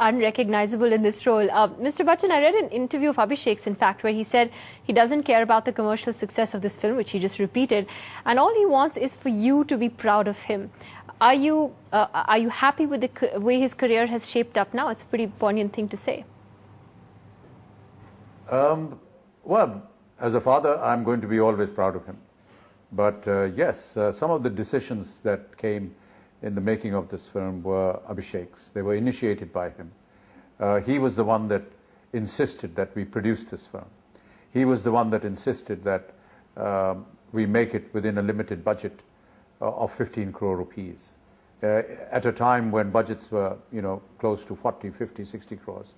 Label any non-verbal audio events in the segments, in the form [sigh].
unrecognizable in this role. Uh, Mr. Bachchan, I read an interview of Abhishek's, in fact, where he said he doesn't care about the commercial success of this film, which he just repeated, and all he wants is for you to be proud of him. Are you, uh, are you happy with the way his career has shaped up now? It's a pretty poignant thing to say. Um, well, as a father, I'm going to be always proud of him. But uh, yes, uh, some of the decisions that came in the making of this film were Abhishek's. They were initiated by him. Uh, he was the one that insisted that we produce this film. He was the one that insisted that um, we make it within a limited budget uh, of 15 crore rupees. Uh, at a time when budgets were, you know, close to 40, 50, 60 crores.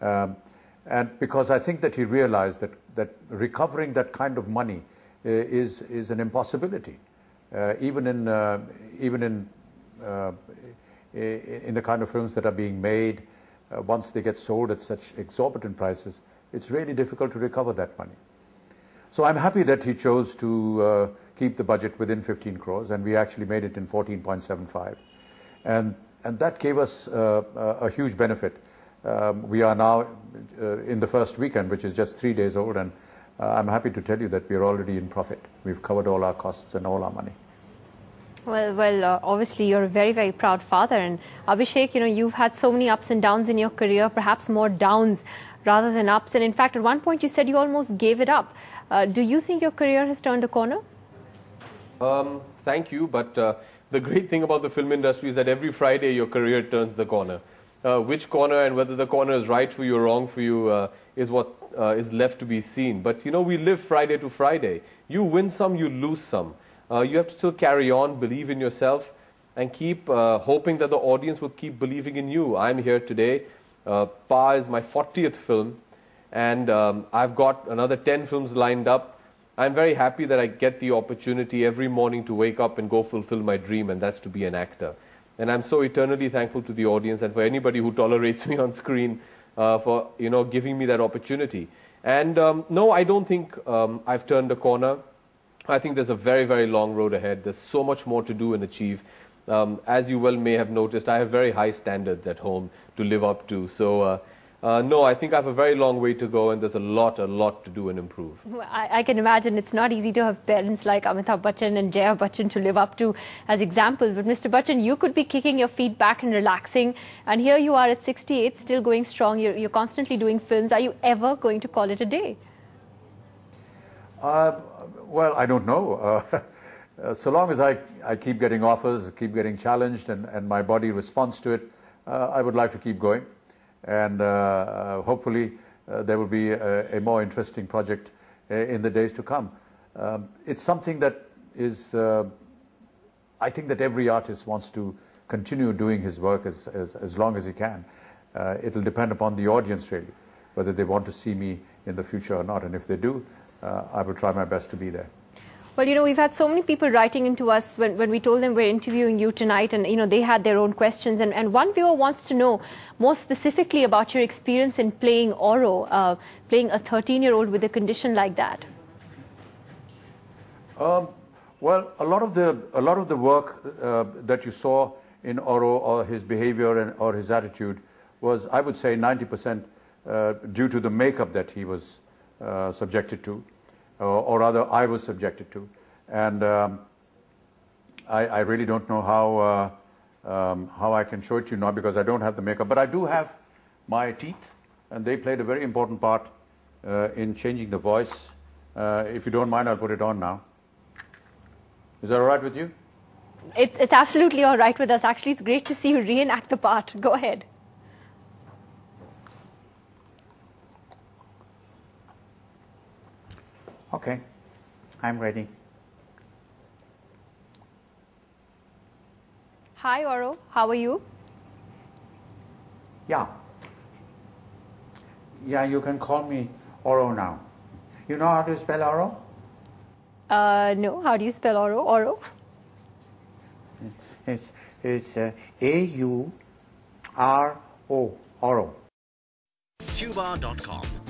Um, and because I think that he realized that, that recovering that kind of money uh, is, is an impossibility. Uh, even in, uh, even in, in the kind of films that are being made, once they get sold at such exorbitant prices, it's really difficult to recover that money. So I'm happy that he chose to uh, keep the budget within 15 crores, and we actually made it in 14.75. And, and that gave us uh, a huge benefit. Um, we are now uh, in the first weekend, which is just three days old, and uh, I'm happy to tell you that we are already in profit. We've covered all our costs and all our money. Well, well, uh, obviously you're a very, very proud father. And Abhishek, you know, you've had so many ups and downs in your career, perhaps more downs rather than ups. And in fact, at one point you said you almost gave it up. Uh, do you think your career has turned a corner? Um, thank you. But uh, the great thing about the film industry is that every Friday your career turns the corner. Uh, which corner and whether the corner is right for you or wrong for you uh, is what uh, is left to be seen. But you know, we live Friday to Friday. You win some, you lose some. Uh, you have to still carry on, believe in yourself, and keep uh, hoping that the audience will keep believing in you. I'm here today. Uh, Paa is my 40th film, and um, I've got another 10 films lined up. I'm very happy that I get the opportunity every morning to wake up and go fulfill my dream, and that's to be an actor. And I'm so eternally thankful to the audience and for anybody who tolerates [laughs] me on screen uh, for you know giving me that opportunity. And um, no, I don't think um, I've turned a corner. I think there's a very, very long road ahead. There's so much more to do and achieve. Um, as you well may have noticed, I have very high standards at home to live up to. So uh, uh, no, I think I have a very long way to go and there's a lot, a lot to do and improve. I, I, can imagine it's not easy to have parents like Amitabh Bachchan and Jaya Bachchan to live up to as examples. But Mr. Bachchan, you could be kicking your feet back and relaxing. And here you are at 68, still going strong. You're, you're constantly doing films. Are you ever going to call it a day? Uh, well, I don't know. [laughs] Uh, so long as I, I keep getting offers, keep getting challenged, and, and my body responds to it, uh, I would like to keep going and uh, uh, hopefully uh, there will be a, a, more interesting project in the days to come. Um, it's something that is, I think that every artist wants to continue doing his work as, as, as long as he can. it'll depend upon the audience really, whether they want to see me in the future or not. And if they do, I will try my best to be there. Well, you know, we've had so many people writing into us when, when we told them we're interviewing you tonight, and, you know, they had their own questions. And, and one viewer wants to know more specifically about your experience in playing Auro, uh, playing a 13 year old with a condition like that. Um, well, a lot of the, a lot of the work uh, that you saw in Auro or his behavior and, or his attitude, was, I would say, 90% uh, due to the makeup that he was uh, subjected to or rather I was subjected to. And um, I, I, really don't know how, uh, um, how I can show it to you now because I don't have the makeup. But I do have my teeth, and they played a very important part uh, in changing the voice. Uh, if you don't mind, I'll put it on now. Is that all right with you? It's, it's absolutely all right with us. Actually, it's great to see you reenact the part. Go ahead. Okay, I'm ready. Hi, Auro. How are you? Yeah. Yeah, you can call me Auro now. You know how to spell Auro? Uh, no. How do you spell Auro? Auro? It's, it's uh, A-U-R-O, Auro. Tuba.com